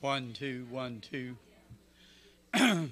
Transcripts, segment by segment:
One, two, one, two.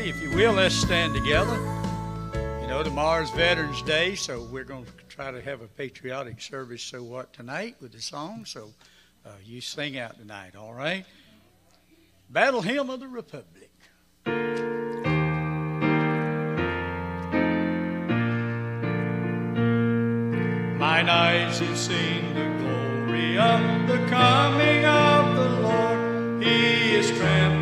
If you will, let's stand together. You know, tomorrow's Veterans Day, so we're going to try to have a patriotic service, so what, tonight with the song. So uh, you sing out tonight, all right? Battle Hymn of the Republic. Mine eyes have seen the glory of the coming of the Lord. He is trampling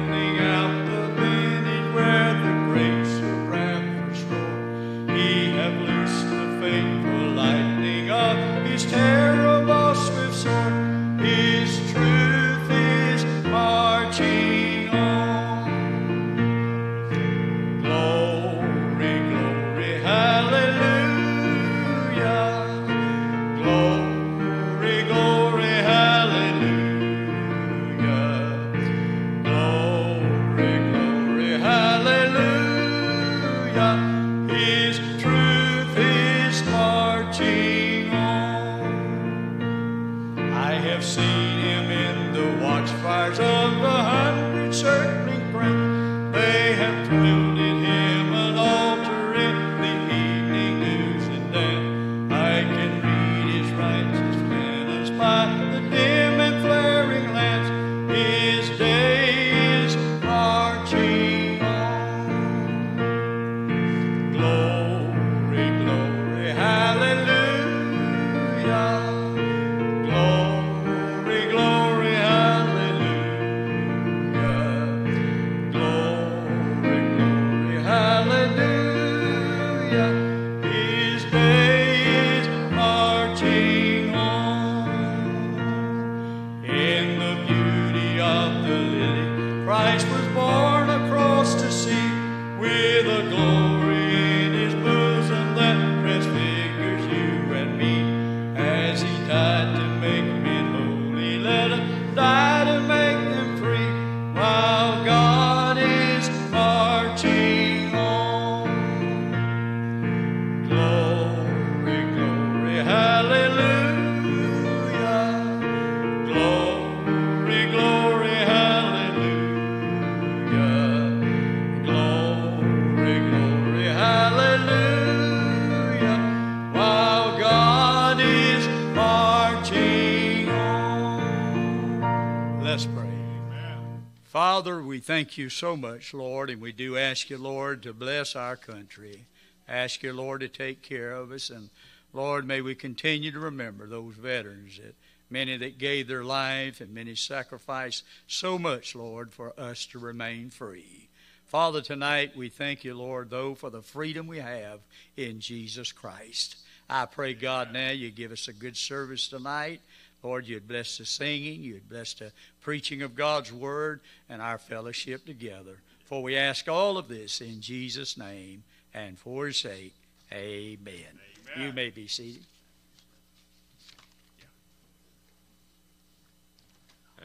we thank you so much, Lord, and we do ask you, Lord, to bless our country. Ask you, Lord, to take care of us. And Lord, may we continue to remember those veterans that many that gave their life and many sacrificed so much, Lord, for us to remain free. Father, tonight we thank you, Lord, though, for the freedom we have in Jesus Christ. I pray, God, now you give us a good service tonight. Lord, you'd bless the singing, you'd bless the preaching of God's word, and our fellowship together. For we ask all of this in Jesus' name and for his sake. Amen. You may be seated.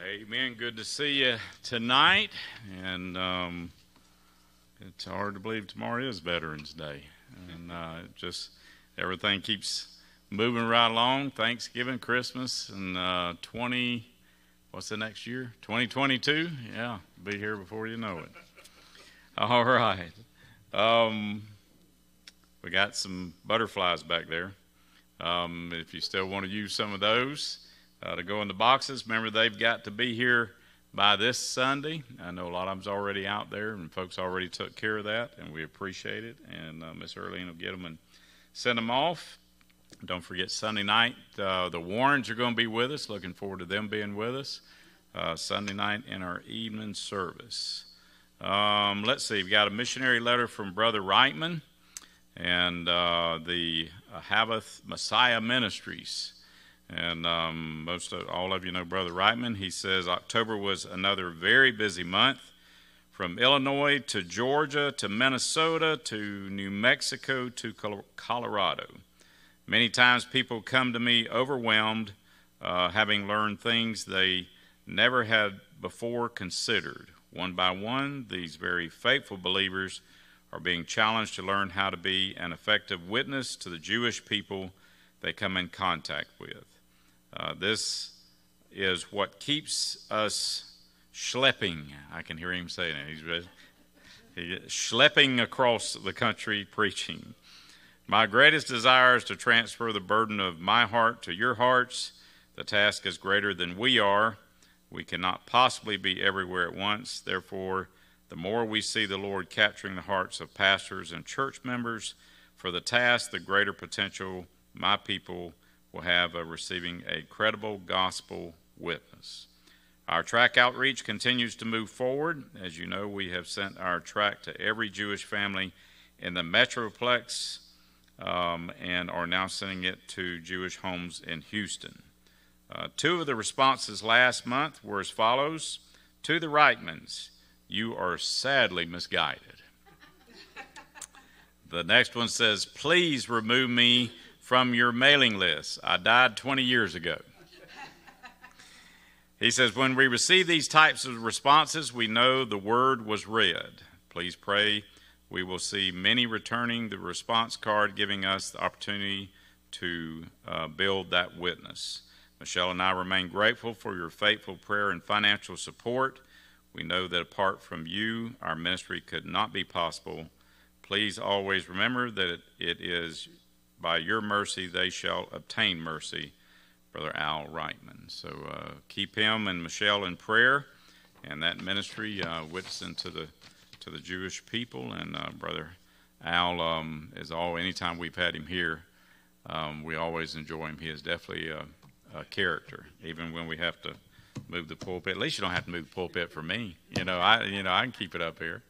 Amen. Good to see you tonight. And um, it's hard to believe tomorrow is Veterans Day. And uh, just everything keeps moving right along. Thanksgiving, Christmas, and uh, 20, what's the next year? 2022? Yeah, be here before you know it. All right. Um, we got some butterflies back there. Um, if you still want to use some of those, uh, to go in the boxes. Remember, they've got to be here by this Sunday. I know a lot of them's already out there, and folks already took care of that, and we appreciate it. And uh, Miss Earline will get them and send them off. Don't forget Sunday night, uh, the Warrens are going to be with us. Looking forward to them being with us uh, Sunday night in our evening service. Um, let's see, we've got a missionary letter from Brother Reitman and uh, the uh, Havoth Messiah Ministries. And um, most of all of you know Brother Reitman. He says October was another very busy month, from Illinois to Georgia to Minnesota to New Mexico to Colorado. Many times people come to me overwhelmed, uh, having learned things they never had before considered. One by one, these very faithful believers are being challenged to learn how to be an effective witness to the Jewish people they come in contact with. Uh, this is what keeps us schlepping. I can hear him saying it. He's, schlepping across the country preaching. My greatest desire is to transfer the burden of my heart to your hearts. The task is greater than we are. We cannot possibly be everywhere at once. Therefore, the more we see the Lord capturing the hearts of pastors and church members for the task, the greater potential my people will have of receiving a credible gospel witness. Our track outreach continues to move forward. As you know, we have sent our track to every Jewish family in the Metroplex um, and are now sending it to Jewish homes in Houston. Uh, two of the responses last month were as follows To the Reitmans, you are sadly misguided. the next one says, Please remove me from your mailing list. I died 20 years ago. He says, When we receive these types of responses, we know the word was read. Please pray we will see many returning the response card, giving us the opportunity to uh, build that witness. Michelle and I remain grateful for your faithful prayer and financial support. We know that apart from you, our ministry could not be possible. Please always remember that it is by your mercy they shall obtain mercy, Brother Al Reitman. So uh, keep him and Michelle in prayer and that ministry uh, witnessing to the to the Jewish people. And uh, Brother Al um, is all. Anytime we've had him here, um, we always enjoy him. He is definitely a, a character, even when we have to move the pulpit. At least you don't have to move the pulpit for me. You know, I you know I can keep it up here.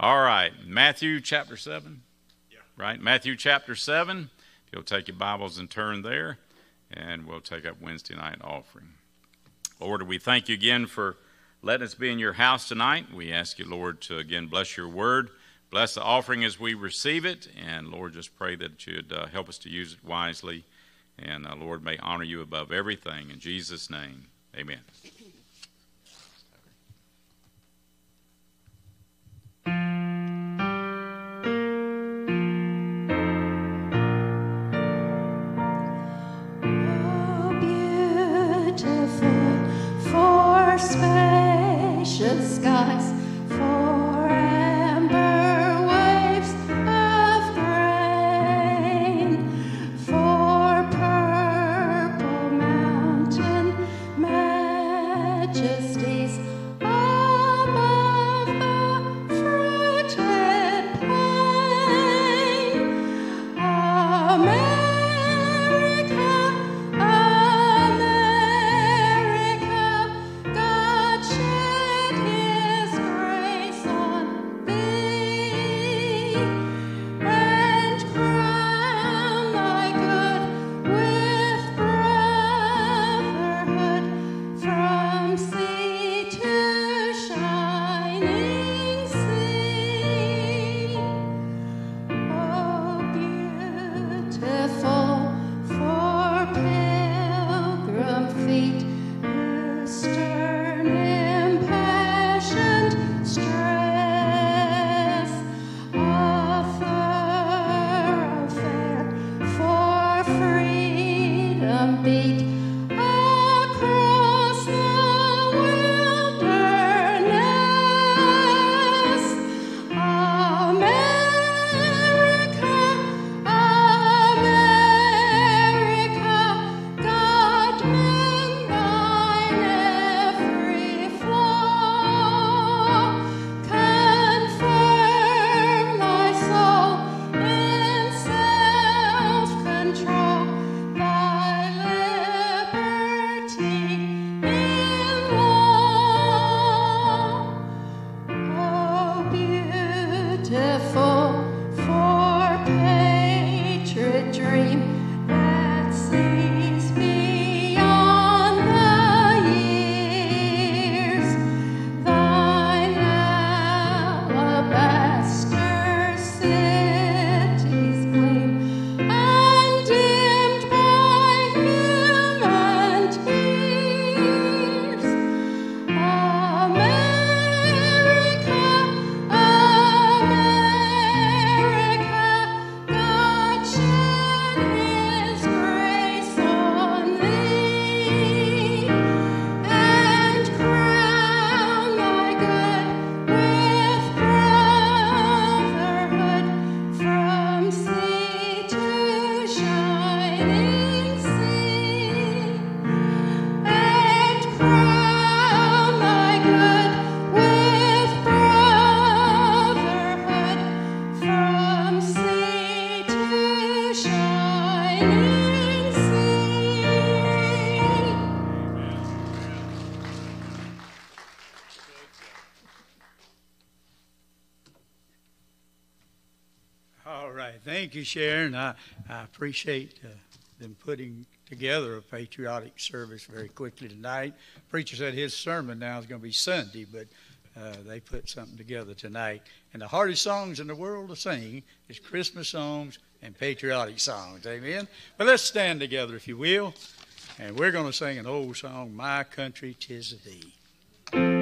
All right, Matthew chapter seven. Yeah. Right, Matthew chapter seven. If you'll take your Bibles and turn there, and we'll take up Wednesday night offering. Lord, we thank you again for letting us be in your house tonight. We ask you, Lord, to again bless your word. Bless the offering as we receive it. And Lord, just pray that you'd uh, help us to use it wisely. And uh, Lord, may honor you above everything. In Jesus' name, amen. You, Sharon. I, I appreciate uh, them putting together a patriotic service very quickly tonight. Preacher said his sermon now is going to be Sunday, but uh, they put something together tonight. And the hardest songs in the world to sing is Christmas songs and patriotic songs. Amen. But let's stand together, if you will, and we're going to sing an old song, "My Country, Tis Thee."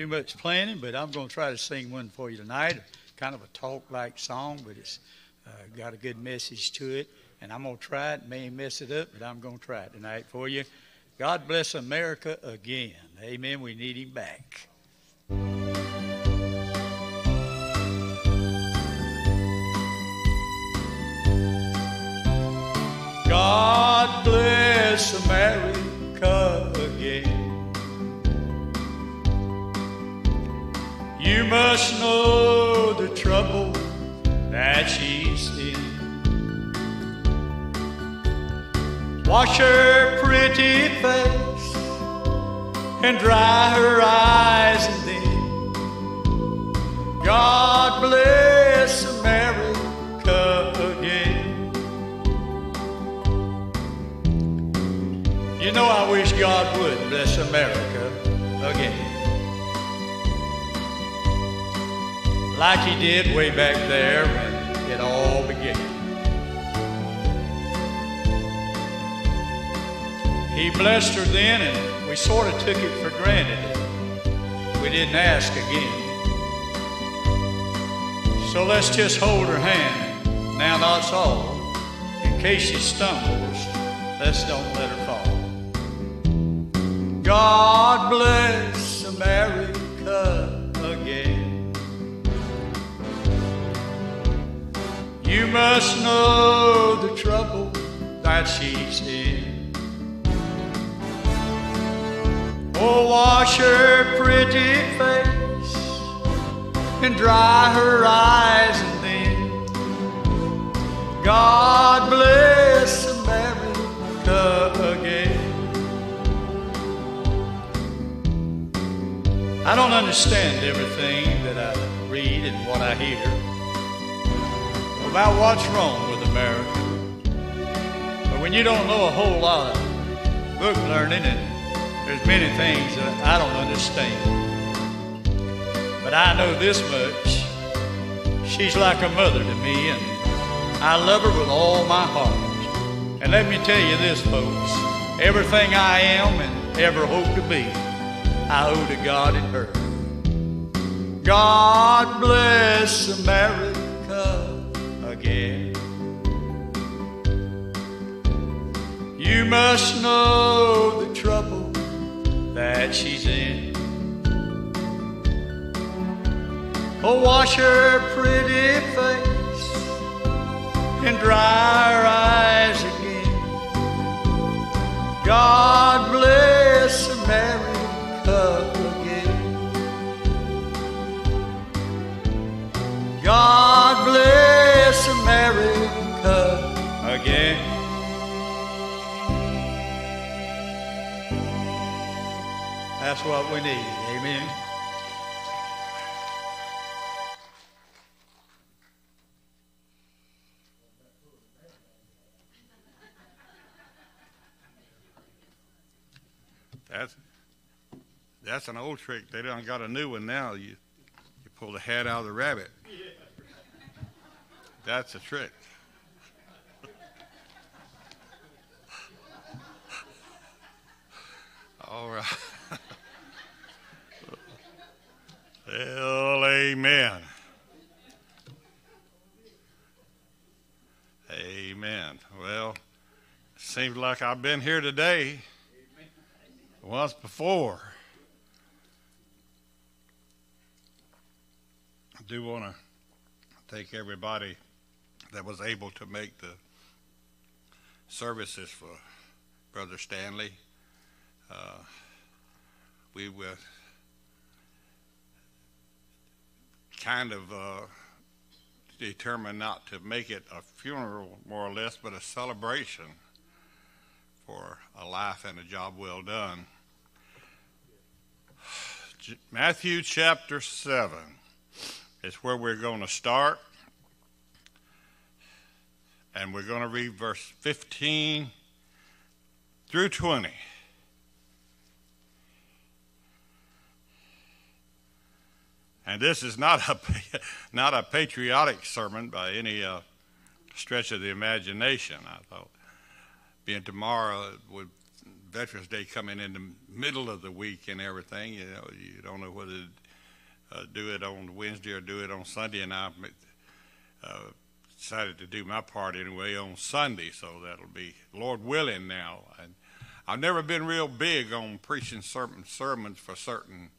Do much planning, but I'm going to try to sing one for you tonight. Kind of a talk-like song, but it's uh, got a good message to it. And I'm going to try it. May mess it up, but I'm going to try it tonight for you. God bless America again. Amen. We need him back. God bless America You must know the trouble that she's in. Wash her pretty face and dry her eyes, and then God bless America again. You know, I wish God would bless America again. Like he did way back there when it all began. He blessed her then, and we sort of took it for granted. We didn't ask again. So let's just hold her hand. Now that's all. In case she stumbles, let's don't let her fall. God bless America. You must know the trouble that she's in. Oh, wash her pretty face and dry her eyes, and then God bless America again. I don't understand everything that I read and what I hear about what's wrong with America. But when you don't know a whole lot of book learning, and there's many things that I don't understand. But I know this much. She's like a mother to me, and I love her with all my heart. And let me tell you this, folks everything I am and ever hope to be, I owe to God and her. God bless America again. You must know the trouble that she's in. Oh, wash her pretty face and dry That's what we need. Amen. That's that's an old trick. They done got a new one now. You you pull the head out of the rabbit. That's a trick. All right. Well, amen. Amen. Well, seems like I've been here today once before. I do want to thank everybody that was able to make the services for Brother Stanley. Uh, we were kind of uh, determined not to make it a funeral, more or less, but a celebration for a life and a job well done. Matthew chapter 7 is where we're going to start. And we're going to read verse 15 through 20. And this is not a not a patriotic sermon by any uh, stretch of the imagination. I thought being tomorrow with Veterans Day coming in the middle of the week and everything, you know, you don't know whether to uh, do it on Wednesday or do it on Sunday, and I uh, decided to do my part anyway on Sunday, so that'll be Lord willing now. And I've never been real big on preaching certain sermons for certain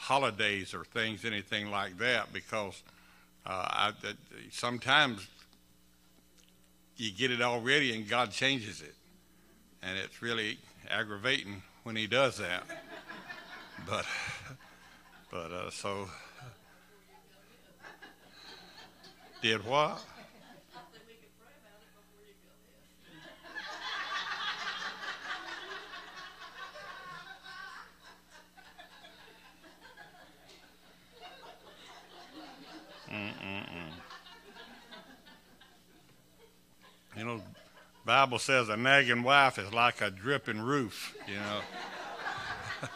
holidays or things, anything like that, because uh, I, sometimes you get it already and God changes it. And it's really aggravating when he does that. but, but, uh, so, did what? Mm-mm-mm. You know, Bible says a nagging wife is like a dripping roof, you know.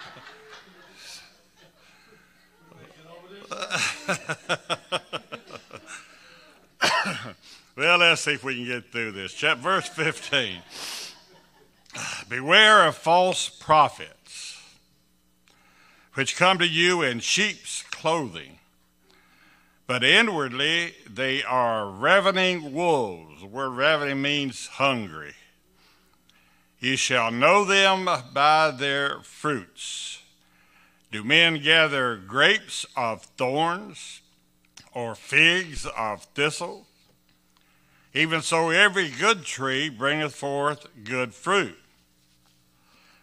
well, let's see if we can get through this. Chapter, verse 15. Beware of false prophets, which come to you in sheep's clothing but inwardly they are ravening wolves. The word ravening means hungry. You shall know them by their fruits. Do men gather grapes of thorns or figs of thistle? Even so, every good tree bringeth forth good fruit,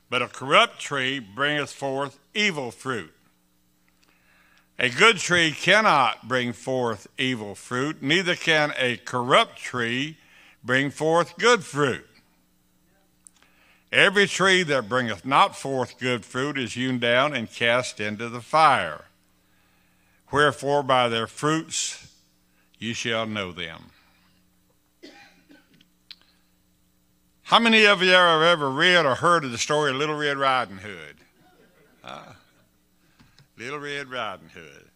but a corrupt tree bringeth forth evil fruit. A good tree cannot bring forth evil fruit, neither can a corrupt tree bring forth good fruit. Every tree that bringeth not forth good fruit is hewn down and cast into the fire. Wherefore, by their fruits ye shall know them. How many of you have ever read or heard of the story of Little Red Riding Hood? Uh, Little Red Riding Hood.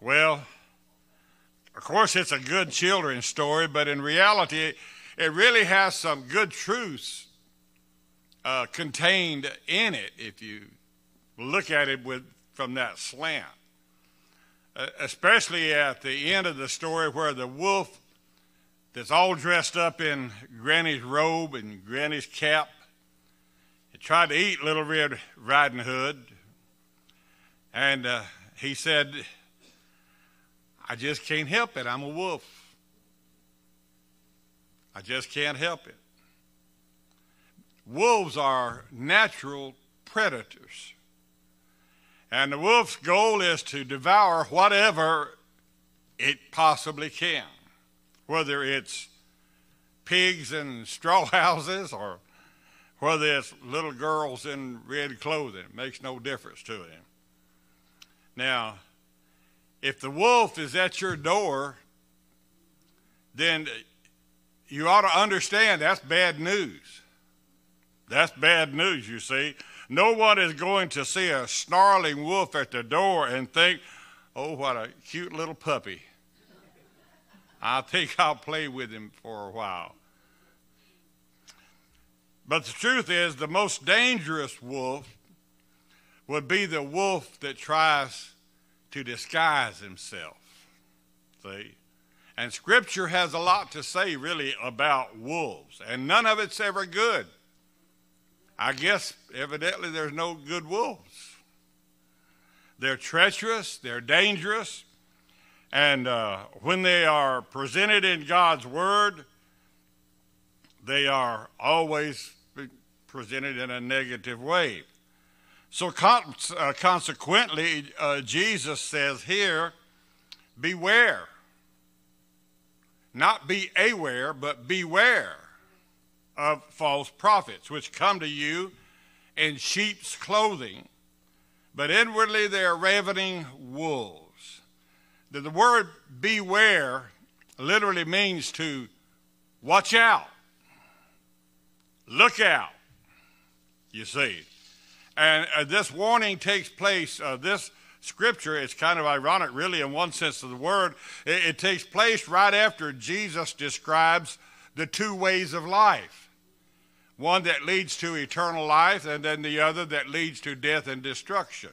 Well, of course, it's a good children's story, but in reality, it really has some good truths uh, contained in it if you look at it with from that slant. Uh, especially at the end of the story where the wolf that's all dressed up in Granny's robe and Granny's cap tried to eat Little Red Riding Hood. And uh, he said, I just can't help it. I'm a wolf. I just can't help it. Wolves are natural predators. And the wolf's goal is to devour whatever it possibly can, whether it's pigs in straw houses or whether it's little girls in red clothing. It makes no difference to him. Now, if the wolf is at your door, then you ought to understand that's bad news. That's bad news, you see. No one is going to see a snarling wolf at the door and think, oh, what a cute little puppy. I think I'll play with him for a while. But the truth is, the most dangerous wolf would be the wolf that tries to disguise himself. See? And Scripture has a lot to say, really, about wolves, and none of it's ever good. I guess, evidently, there's no good wolves. They're treacherous, they're dangerous, and uh, when they are presented in God's Word, they are always presented in a negative way. So, con- uh, consequently, uh, Jesus says here, beware. Not be aware, but beware of false prophets, which come to you in sheep's clothing, but inwardly they are ravening wolves. The, the word beware literally means to watch out, look out, you see. And uh, this warning takes place, uh, this scripture, it's kind of ironic, really, in one sense of the word. It, it takes place right after Jesus describes the two ways of life one that leads to eternal life, and then the other that leads to death and destruction.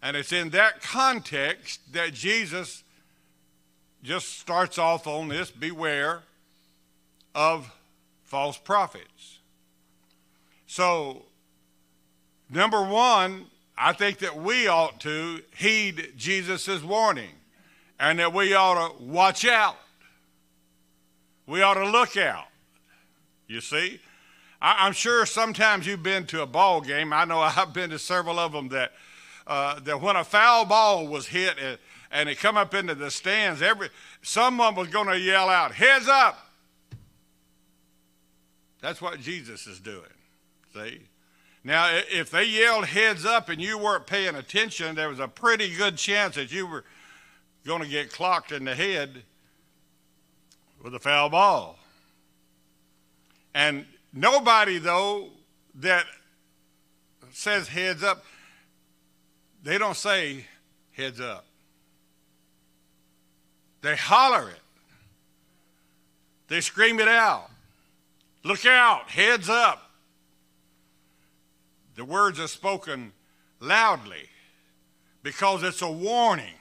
And it's in that context that Jesus just starts off on this beware of false prophets. So, Number one, I think that we ought to heed Jesus' warning and that we ought to watch out. We ought to look out. You see? I, am sure sometimes you've been to a ball game. I know I've been to several of them that, uh, that when a foul ball was hit and, and it come up into the stands, every, someone was going to yell out, heads up. That's what Jesus is doing. See? Now, if they yelled heads up and you weren't paying attention, there was a pretty good chance that you were going to get clocked in the head with a foul ball. And nobody, though, that says heads up, they don't say heads up. They holler it. They scream it out. Look out, heads up. The words are spoken loudly because it's a warning.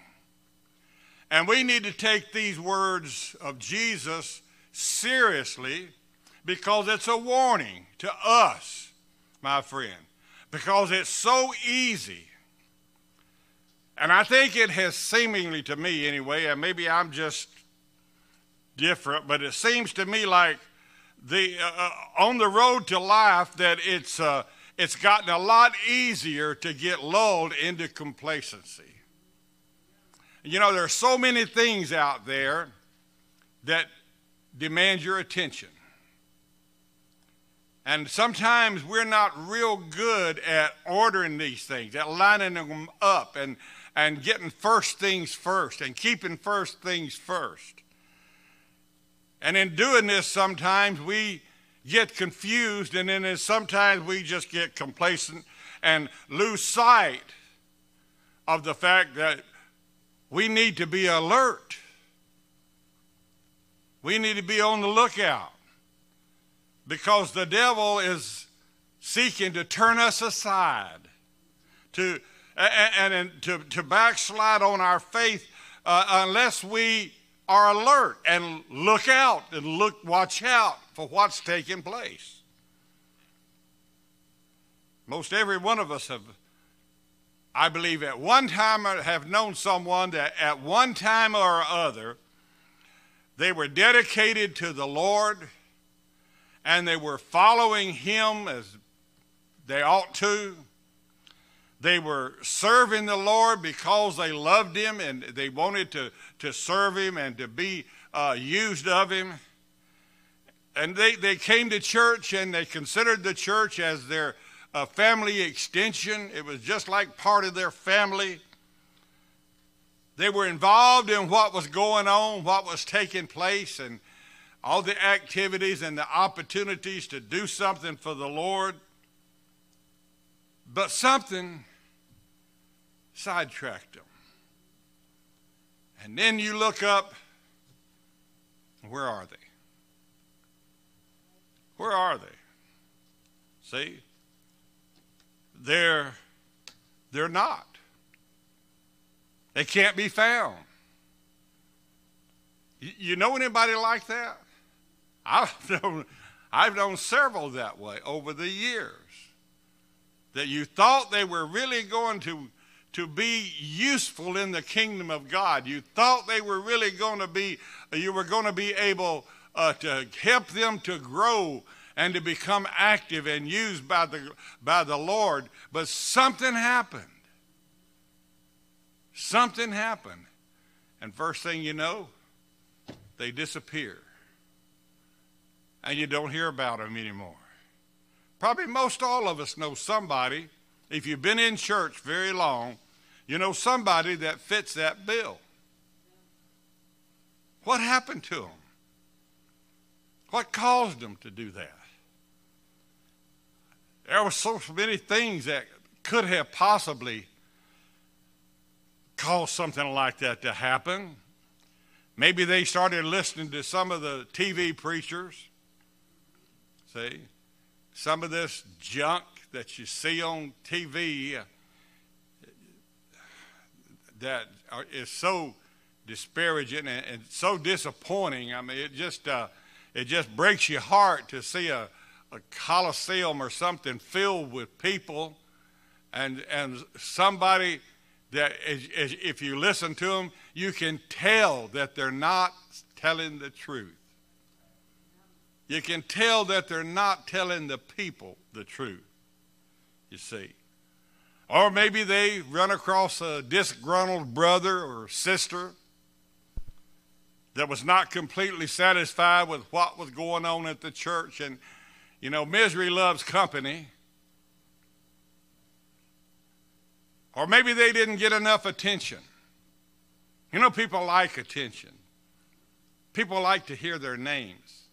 And we need to take these words of Jesus seriously because it's a warning to us, my friend, because it's so easy. And I think it has seemingly to me, anyway, and maybe I'm just different, but it seems to me like the uh, uh on the road to life that it's uh, it's gotten a lot easier to get lulled into complacency. You know, there are so many things out there that demand your attention. And sometimes we're not real good at ordering these things, at lining them up and, and getting first things first and keeping first things first. And in doing this, sometimes we get confused, and then sometimes we just get complacent and lose sight of the fact that we need to be alert. We need to be on the lookout because the devil is seeking to turn us aside, to and, and to, to backslide on our faith uh, unless we are alert and look out and look watch out for what's taking place. Most every one of us have, I believe, at one time have known someone that at one time or other they were dedicated to the Lord and they were following Him as they ought to. They were serving the Lord because they loved Him and they wanted to, to serve Him and to be uh, used of Him. And they, they came to church and they considered the church as their uh, family extension. It was just like part of their family. They were involved in what was going on, what was taking place, and all the activities and the opportunities to do something for the Lord. But something sidetracked them. And then you look up, where are they? Where are they? See? They're they're not. They can't be found. You know anybody like that? I've known, I've known several that way over the years. That you thought they were really going to, to be useful in the kingdom of God. You thought they were really going to be, you were going to be able uh, to help them to grow and to become active and used by the, by the Lord. But something happened. Something happened. And first thing you know, they disappear. And you don't hear about them anymore. Probably most all of us know somebody, if you've been in church very long, you know somebody that fits that bill. What happened to them? What caused them to do that? There were so many things that could have possibly caused something like that to happen. Maybe they started listening to some of the TV preachers. See, some of this junk that you see on TV that is so disparaging and, and, so disappointing. I mean, it just uh, it just breaks your heart to see a, a coliseum or something filled with people, and and somebody that is, is, if you listen to them, you can tell that they're not telling the truth. You can tell that they're not telling the people the truth, you see. Or maybe they run across a disgruntled brother or sister that was not completely satisfied with what was going on at the church. And, you know, misery loves company. Or maybe they didn't get enough attention. You know, people like attention, people like to hear their names.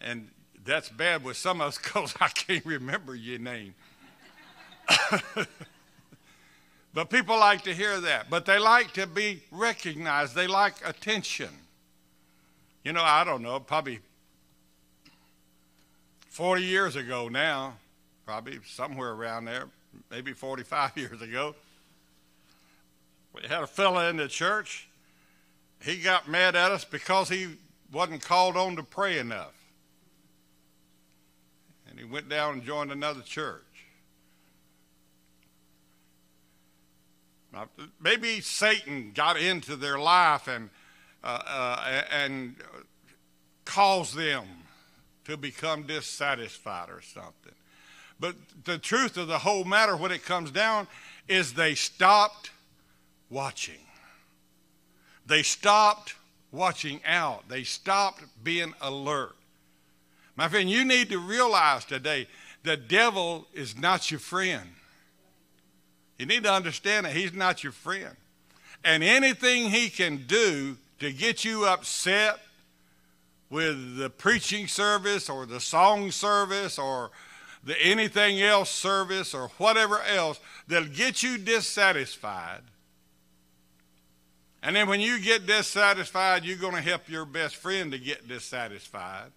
And that's bad with some of us because I can't remember your name. but people like to hear that. But they like to be recognized, they like attention. You know, I don't know, probably 40 years ago now, probably somewhere around there, maybe 45 years ago. We had a fella in the church. He got mad at us because he wasn't called on to pray enough. And he went down and joined another church. Maybe Satan got into their life and, uh, uh, and caused them to become dissatisfied or something. But the truth of the whole matter, when it comes down, is they stopped watching. They stopped watching out. They stopped being alert. My friend, you need to realize today the devil is not your friend. You need to understand that he's not your friend. And anything he can do to get you upset, with the preaching service or the song service or the anything else service or whatever else that'll get you dissatisfied. And then when you get dissatisfied, you're going to help your best friend to get dissatisfied.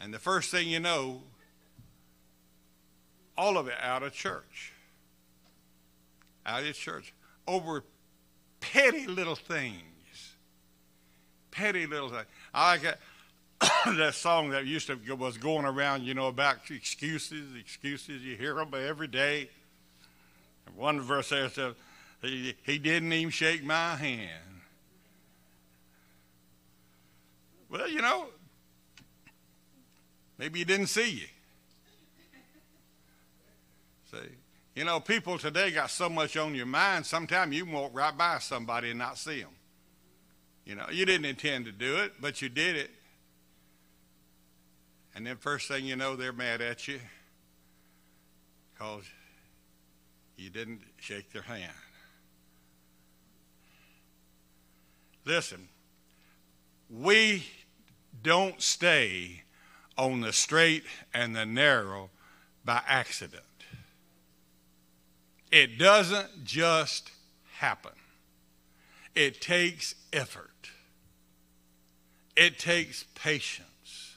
And the first thing you know, all of it out of church. Out of church. Over petty little things. Petty little things. I like that, that song that used to was going around, you know, about excuses, excuses. You hear them every day. One verse there says, he, he didn't even shake my hand. Well, you know, maybe he didn't see you. You know, people today got so much on your mind, sometimes you walk right by somebody and not see them. You know, you didn't intend to do it, but you did it. And then first thing you know, they're mad at you because you didn't shake their hand. Listen, we don't stay on the straight and the narrow by accident. It doesn't just happen, it takes effort, it takes patience,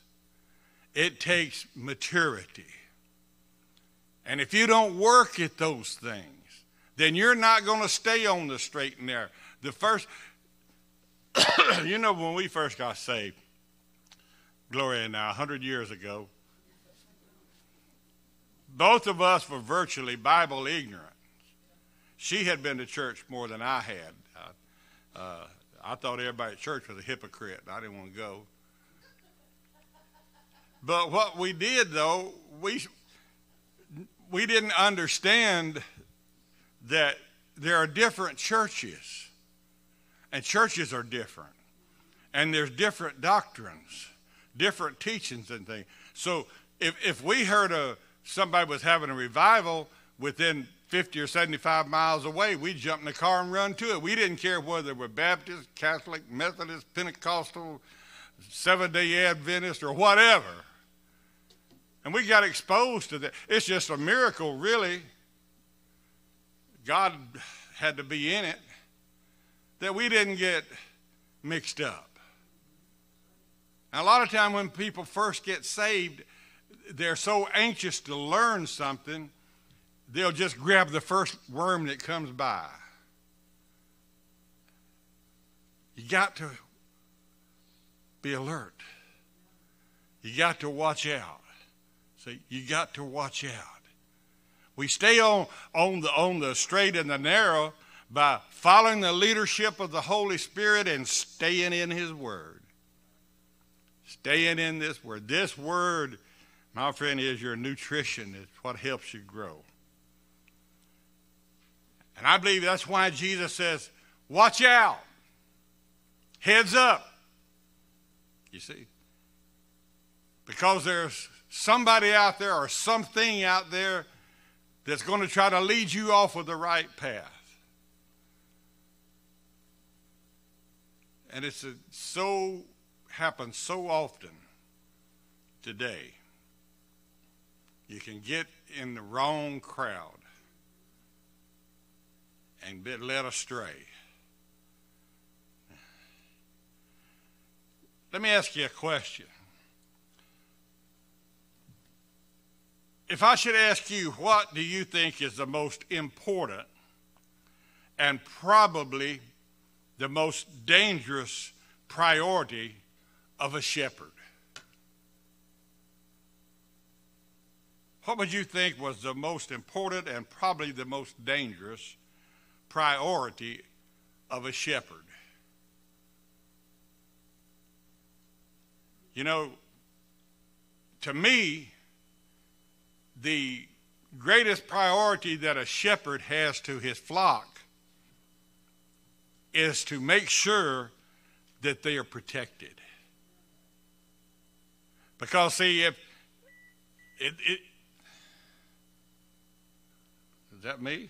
it takes maturity. And if you don't work at those things, then you're not going to stay on the straight and narrow. The first, you know, when we first got saved, Gloria now, 100 years ago, both of us were virtually Bible ignorant. She had been to church more than I had. Uh, I thought everybody at church was a hypocrite. I didn't want to go. But what we did, though, we, we didn't understand that there are different churches and churches are different. And there's different doctrines, different teachings and things. So if, if we heard a, somebody was having a revival within 50 or 75 miles away, we'd jump in the car and run to it. We didn't care whether were Baptist, Catholic, Methodist, Pentecostal, Seventh day Adventist, or whatever. And we got exposed to that. It's just a miracle, really. God had to be in it that we didn't get mixed up. Now, a lot of time when people first get saved, they're so anxious to learn something, they'll just grab the first worm that comes by. You got to be alert. You got to watch out. See, you got to watch out. We stay on, on, the, on the straight and the narrow by following the leadership of the Holy Spirit and staying in His Word. Staying in this Word. This Word, my friend, is your nutrition. It's what helps you grow. And I believe that's why Jesus says, watch out, heads up. You see? Because there's somebody out there or something out there that's going to try to lead you off of the right path. And it's a, so happens so often today. You can get in the wrong crowd and be led astray. Let me ask you a question. If I should ask you, what do you think is the most important and probably the most dangerous priority of a shepherd? What would you think was the most important and probably the most dangerous priority of a shepherd? You know, to me, the greatest priority that a shepherd has to his flock is to make sure that they are protected. Because, see, if it, it is that me?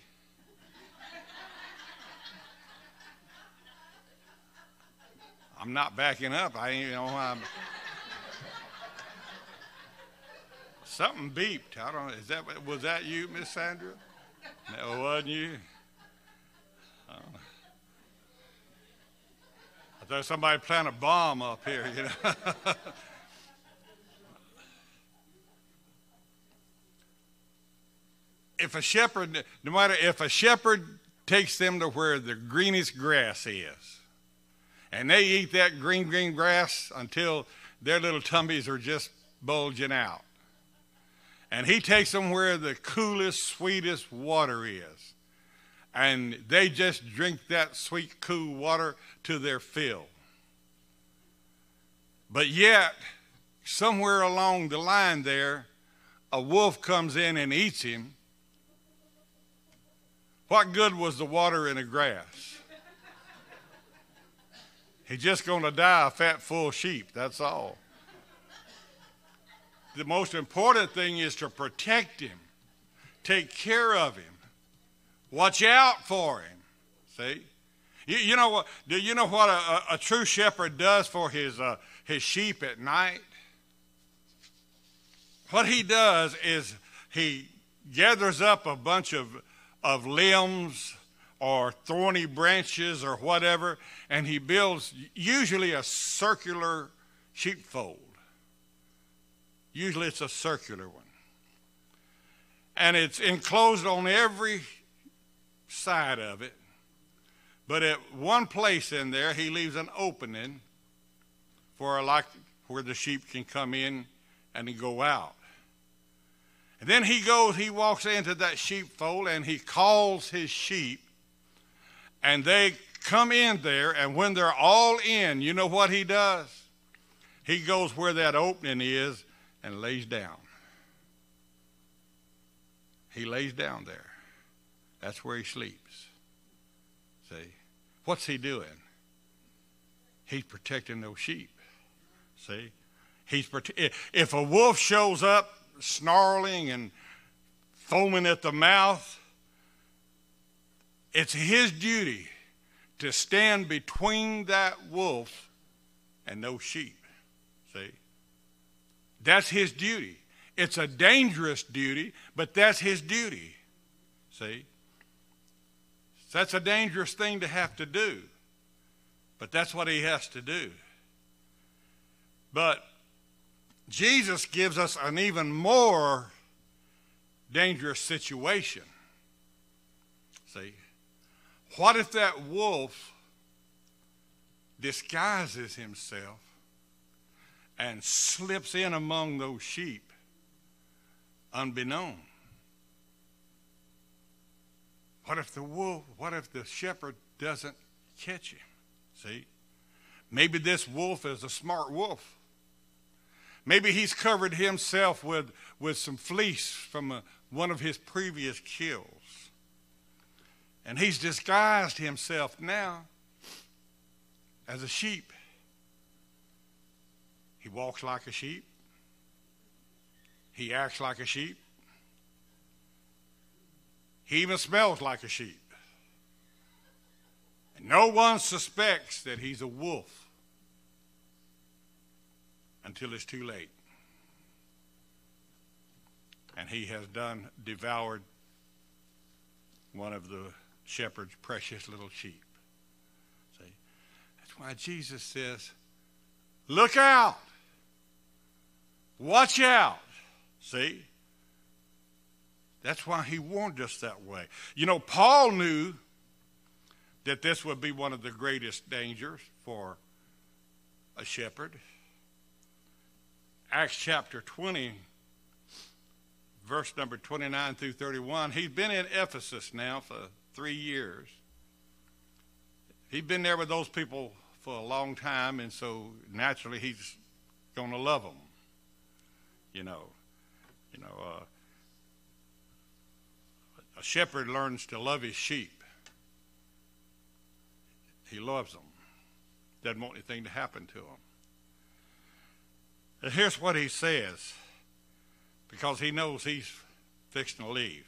I'm not backing up. I you know, I'm. Something beeped. I don't know. Is that was that you, Miss Sandra? No, wasn't you? Uh, I thought somebody planted a bomb up here. You know. if a shepherd, no matter if a shepherd takes them to where the greenest grass is, and they eat that green, green grass until their little tummies are just bulging out. And he takes them where the coolest, sweetest water is. And they just drink that sweet, cool water to their fill. But yet, somewhere along the line there, a wolf comes in and eats him. What good was the water in the grass? He's just going to die a fat, full sheep, that's all the most important thing is to protect him, take care of him, watch out for him. See? You, you know what? Do you know what a, a true shepherd does for his uh, his sheep at night? What he does is he gathers up a bunch of of limbs or thorny branches or whatever, and he builds usually a circular sheepfold. Usually it's a circular one. And it's enclosed on every side of it. But at one place in there, he leaves an opening for a like where the sheep can come in and go out. And then he goes, he walks into that sheepfold and he calls his sheep, and they come in there. And when they're all in, you know what he does? He goes where that opening is and lays down. He lays down there. That's where he sleeps. See? What's he doing? He's protecting those sheep. See? He's if a wolf shows up snarling and foaming at the mouth, it's his duty to stand between that wolf and those sheep. See? That's his duty. It's a dangerous duty, but that's his duty. See? That's a dangerous thing to have to do, but that's what he has to do. But Jesus gives us an even more dangerous situation. See? What if that wolf disguises himself and slips in among those sheep unbeknown. What if the wolf, what if the shepherd doesn't catch him? See? Maybe this wolf is a smart wolf. Maybe he's covered himself with, with some fleece from a, one of his previous kills. And he's disguised himself now as a sheep. He walks like a sheep. He acts like a sheep. He even smells like a sheep. And no one suspects that he's a wolf until it's too late. And he has done devoured one of the shepherd's precious little sheep. See? That's why Jesus says, Look out. Watch out. See? That's why he warned us that way. You know, Paul knew that this would be one of the greatest dangers for a shepherd. Acts chapter 20, verse number 29 through 31. He's been in Ephesus now for three years. He's been there with those people for a long time, and so naturally he's going to love them you know. You know, uh, a shepherd learns to love his sheep. He loves them. Doesn't want anything to happen to them. And here's what he says, because he knows he's fixing to leave.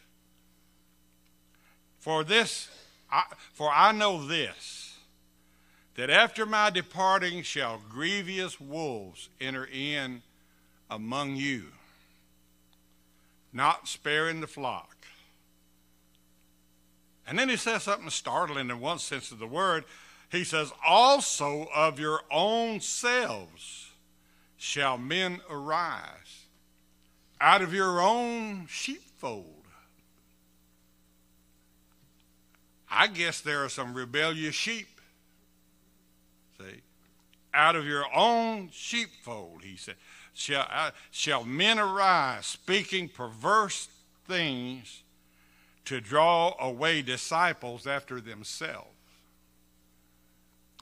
For this, I, for I know this, that after my departing shall grievous wolves enter in among you, not sparing the flock. And then he says something startling in one sense of the word. He says, Also of your own selves shall men arise, out of your own sheepfold. I guess there are some rebellious sheep. See? Out of your own sheepfold, he said, shall, uh, shall men arise, speaking perverse things to draw away disciples after themselves.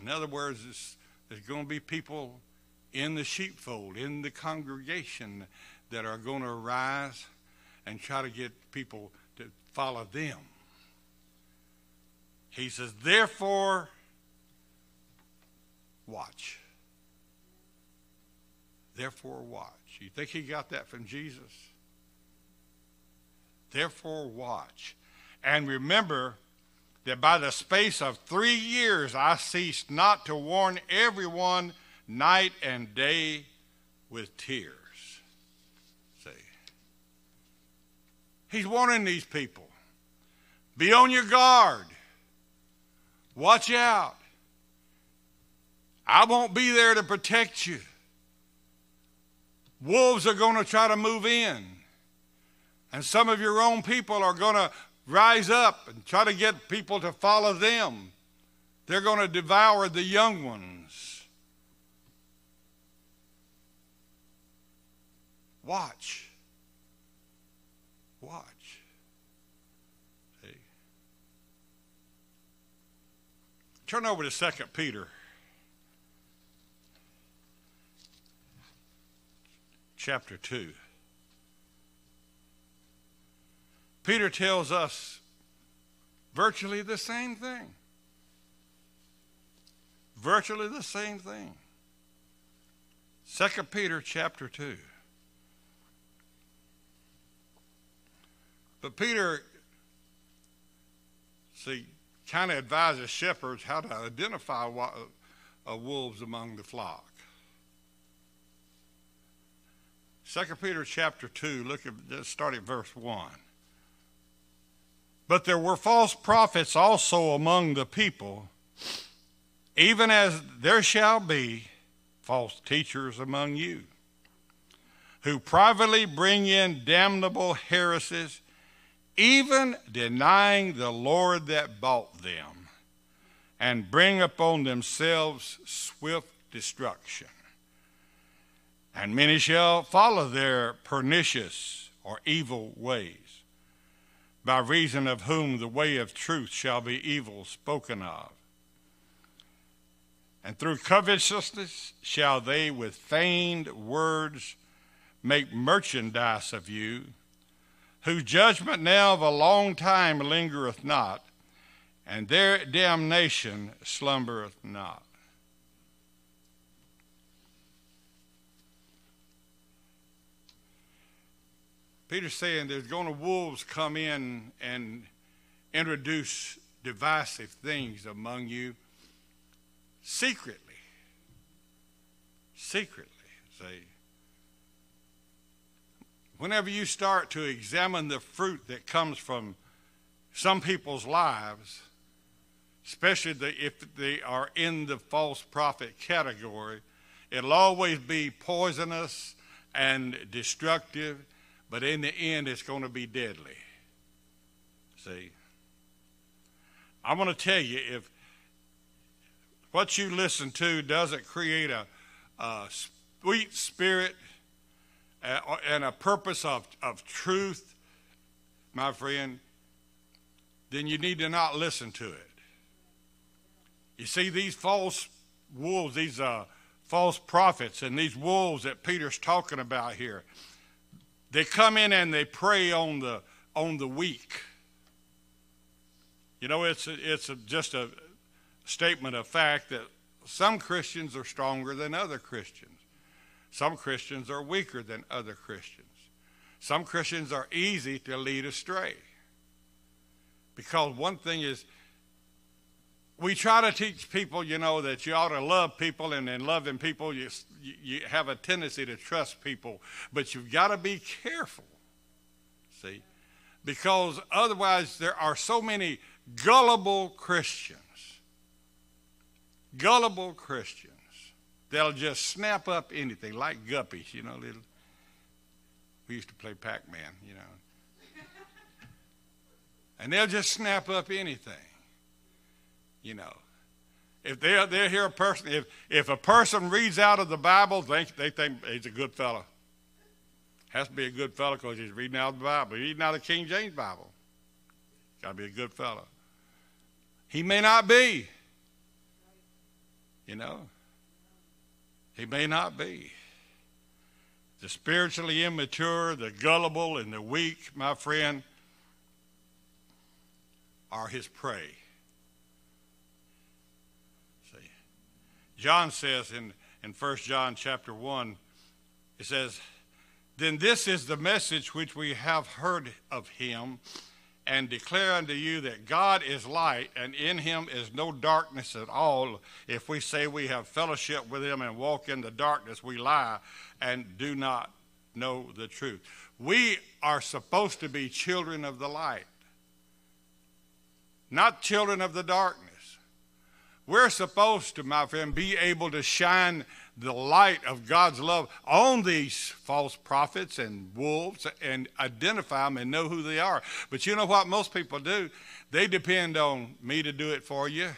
In other words, there's going to be people in the sheepfold, in the congregation, that are going to arise and try to get people to follow them. He says, therefore, watch. Therefore, watch. You think he got that from Jesus? Therefore, watch. And remember that by the space of three years I ceased not to warn everyone night and day with tears. See? He's warning these people be on your guard, watch out. I won't be there to protect you. Wolves are going to try to move in. And some of your own people are going to rise up and try to get people to follow them. They're going to devour the young ones. Watch. See? Turn over to 2 Peter. Chapter 2. Peter tells us virtually the same thing. Virtually the same thing. 2 Peter chapter 2. But Peter, see, kind of advises shepherds how to identify wolves among the flock. 2 Peter chapter 2, look at, start at verse 1. But there were false prophets also among the people, even as there shall be false teachers among you, who privately bring in damnable heresies, even denying the Lord that bought them, and bring upon themselves swift destruction. And many shall follow their pernicious or evil ways by reason of whom the way of truth shall be evil spoken of. And through covetousness shall they with feigned words make merchandise of you, whose judgment now of a long time lingereth not, and their damnation slumbereth not. Peter's saying there's going to wolves come in and introduce divisive things among you secretly. Secretly, see. Whenever you start to examine the fruit that comes from some people's lives, especially if they are in the false prophet category, it'll always be poisonous and destructive but in the end, it's going to be deadly. See? I want to tell you if what you listen to doesn't create a, a sweet spirit and a purpose of, of truth, my friend, then you need to not listen to it. You see, these false wolves, these uh, false prophets, and these wolves that Peter's talking about here, they come in and they prey on the on the weak. You know, it's a, it's a, just a statement of fact that some Christians are stronger than other Christians. Some Christians are weaker than other Christians. Some Christians are easy to lead astray. Because one thing is, we try to teach people, you know, that you ought to love people, and in loving people, you, you have a tendency to trust people. But you've got to be careful, see, because otherwise there are so many gullible Christians, gullible Christians, that'll just snap up anything, like guppies, you know, little. We used to play Pac Man, you know. And they'll just snap up anything you know. If they they hear a person, if if a person reads out of the Bible, they they think he's a good fellow. Has to be a good fellow because he's reading out of the Bible. He's not a King James Bible. Got to be a good fellow. He may not be. You know. He may not be. The spiritually immature, the gullible, and the weak, my friend, are his prey. See, John says in, in 1 John chapter 1, it says, Then this is the message which we have heard of him and declare unto you that God is light, and in him is no darkness at all. If we say we have fellowship with him and walk in the darkness, we lie and do not know the truth. We are supposed to be children of the light, not children of the darkness. We're supposed to, my friend, be able to shine the light of God's love on these false prophets and wolves and identify them and know who they are. But you know what most people do? They depend on me to do it for you,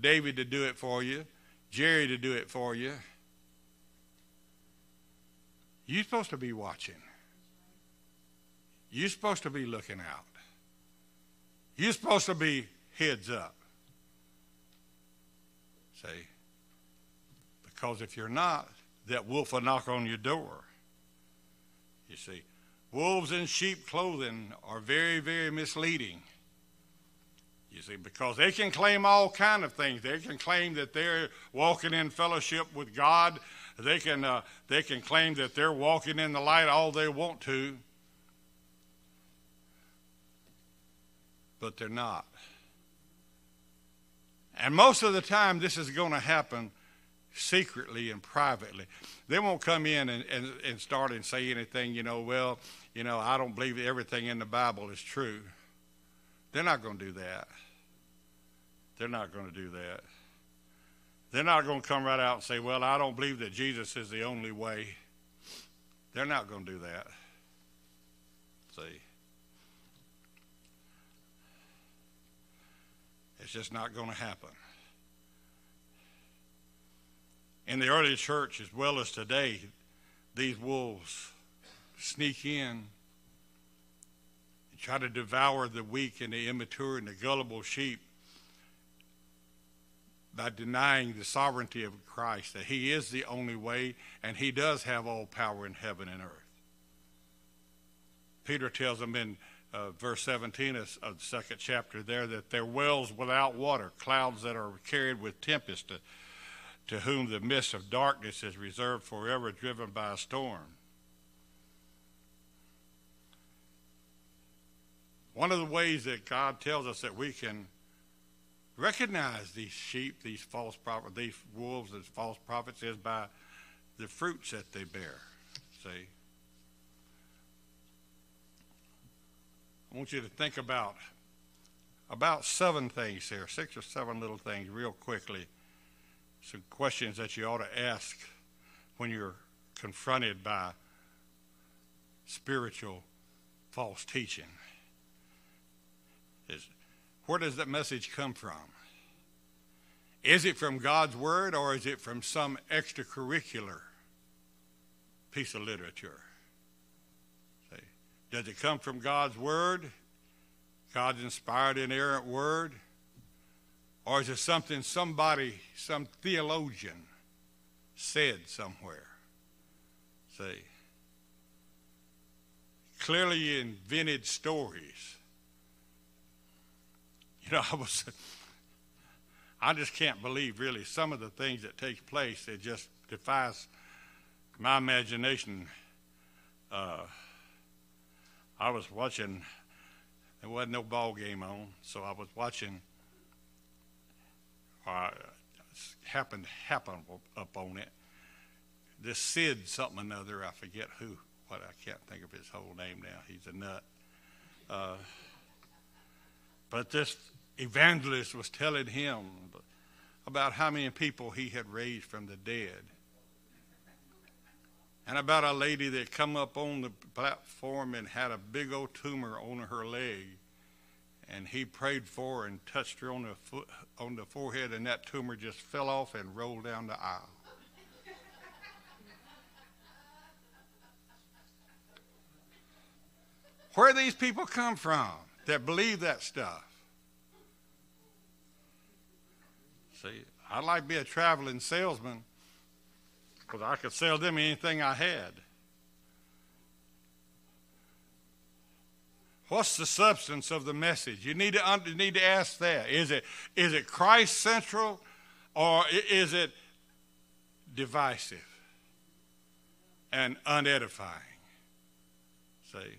David to do it for you, Jerry to do it for you. You're supposed to be watching. You're supposed to be looking out. You're supposed to be heads up. See? Because if you're not, that wolf will knock on your door. You see, wolves in sheep clothing are very, very misleading. You see, because they can claim all kind of things. They can claim that they're walking in fellowship with God. They can uh, they can claim that they're walking in the light all they want to, but they're not. And most of the time, this is going to happen secretly and privately. They won't come in and, and, and start and say anything, you know, well, you know, I don't believe everything in the Bible is true. They're not going to do that. They're not going to do that. They're not going to come right out and say, well, I don't believe that Jesus is the only way. They're not going to do that. See? It's just not going to happen. In the early church, as well as today, these wolves sneak in and try to devour the weak and the immature and the gullible sheep by denying the sovereignty of Christ, that He is the only way and He does have all power in heaven and earth. Peter tells them in uh, verse 17 of, the second chapter there that they're wells without water, clouds that are carried with tempest, to whom the mist of darkness is reserved forever, driven by a storm. One of the ways that God tells us that we can recognize these sheep, these false prophets, these wolves, these false prophets, is by the fruits that they bear. See? I want you to think about about seven things here, six or seven little things, real quickly. Some questions that you ought to ask when you're confronted by spiritual false teaching. Is where does that message come from? Is it from God's Word or is it from some extracurricular piece of literature? Does it come from God's Word? God's inspired, inerrant Word? Or is it something somebody, some theologian said somewhere? See? Clearly invented stories. You know, I was, I just can't believe really some of the things that take place. It just defies my imagination. Uh, I was watching, there wasn't no ball game on, so I was watching uh, happened happen up on it. This Sid something another, I forget who, what I can't think of his whole name now. He's a nut. Uh, but this evangelist was telling him about how many people he had raised from the dead. And about a lady that come up on the platform and had a big old tumor on her leg. And he prayed for her and touched her on the, foot, on the forehead, and that tumor just fell off and rolled down the aisle. Where these people come from that believe that stuff? See, I'd like to be a traveling salesman because I could sell them anything I had. What's the substance of the message? You need to, you need to ask that. Is it, is it Christ central or is it divisive and unedifying? See?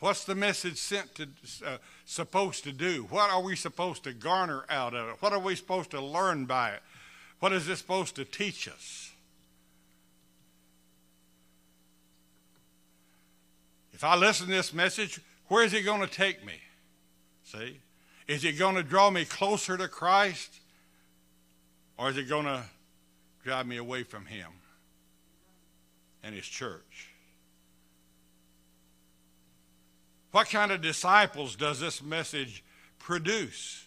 What's the message sent to, uh, supposed to do? What are we supposed to garner out of it? What are we supposed to learn by it? What is it supposed to teach us? If I listen to this message, where is it going to take me? See? Is it going to draw me closer to Christ? Or is it going to drive me away from Him and His church? What kind of disciples does this message produce?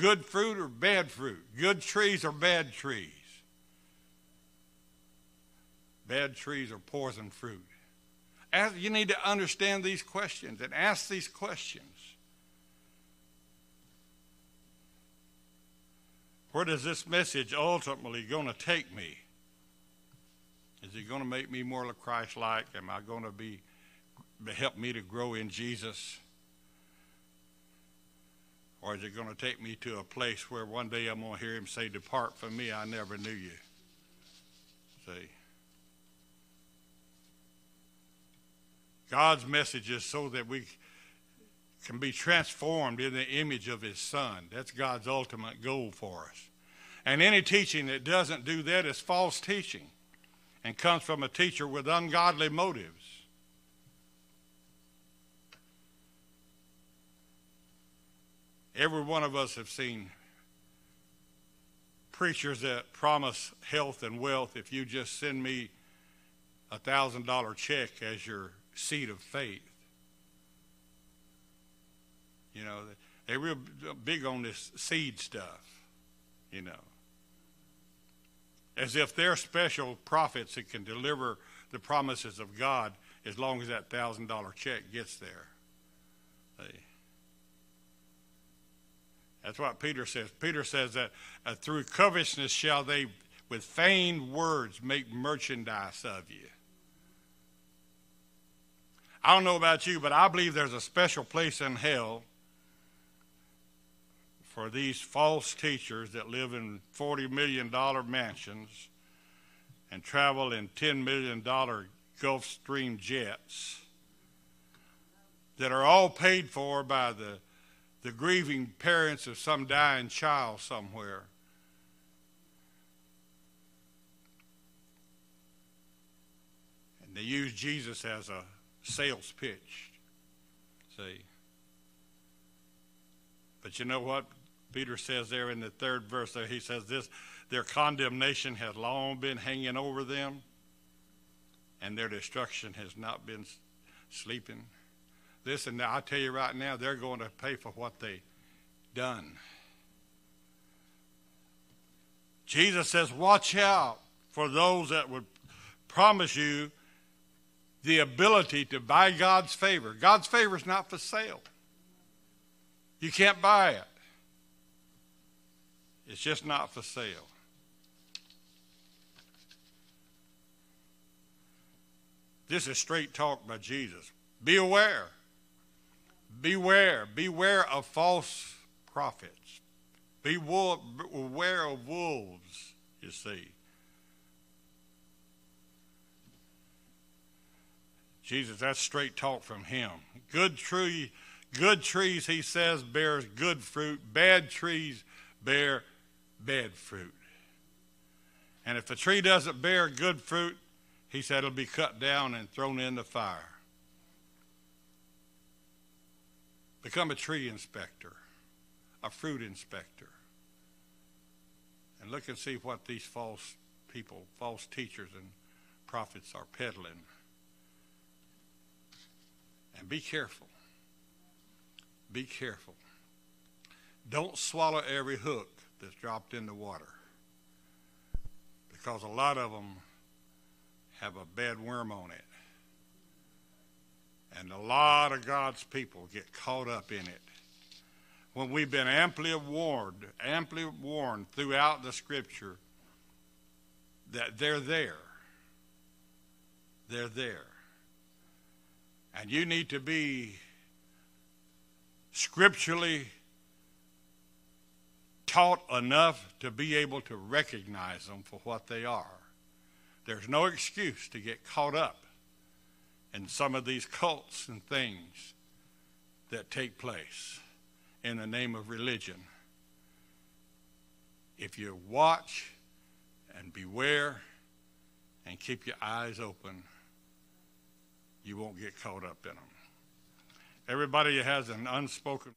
Good fruit or bad fruit? Good trees or bad trees? Bad trees or poison fruit? As you need to understand these questions and ask these questions. Where does this message ultimately going to take me? Is it going to make me more Christ-like? Am I going to be help me to grow in Jesus? Or is it going to take me to a place where one day I'm going to hear him say, Depart from me, I never knew you? See? God's message is so that we can be transformed in the image of his son. That's God's ultimate goal for us. And any teaching that doesn't do that is false teaching and comes from a teacher with ungodly motives. Every one of us have seen preachers that promise health and wealth if you just send me a thousand dollar check as your seed of faith. You know, they're real big on this seed stuff, you know. As if they're special prophets that can deliver the promises of God as long as that thousand dollar check gets there. They, that's what Peter says. Peter says that uh, through covetousness shall they, with feigned words, make merchandise of you. I don't know about you, but I believe there's a special place in hell for these false teachers that live in $40 million mansions and travel in $10 million Gulfstream jets that are all paid for by the, the grieving parents of some dying child somewhere. And they use Jesus as a sales pitch. See? But you know what Peter says there in the third verse there? He says this their condemnation has long been hanging over them, and their destruction has not been sleeping. Listen, now, I tell you right now, they're going to pay for what they done. Jesus says, Watch out for those that would promise you the ability to buy God's favor. God's favor is not for sale. You can't buy it. It's just not for sale. This is straight talk by Jesus. Be aware. Beware. Beware of false prophets. Beware of wolves, you see. Jesus, that's straight talk from him. Good tree, good trees, he says, bears good fruit. Bad trees bear bad fruit. And if the tree doesn't bear good fruit, he said it'll be cut down and thrown in the fire. Become a tree inspector, a fruit inspector, and look and see what these false people, false teachers, and prophets are peddling. And be careful. Be careful. Don't swallow every hook that's dropped in the water because a lot of them have a bad worm on it. And a lot of God's people get caught up in it. When we've been amply warned, amply warned throughout the scripture that they're there. They're there. And you need to be scripturally taught enough to be able to recognize them for what they are. There's no excuse to get caught up in some of these cults and things that take place in the name of religion. If you watch and beware and keep your eyes open, you won't get caught up in them. Everybody has an unspoken